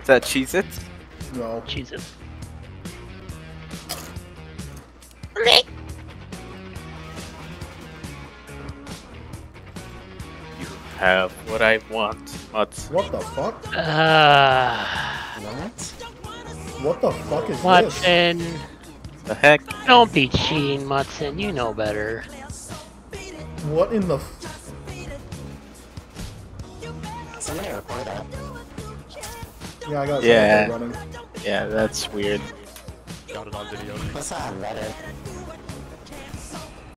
Is that Cheez It? No. Jesus. You have what I want, Mutz. What the fuck? Uh, What? What the fuck is this? Watson, The heck? don't be cheating, Muttson. You know better. What in the f- Somebody report that. Yeah, I got Yeah. running. Yeah, that's weird. Got it on video. What's that on Reddit?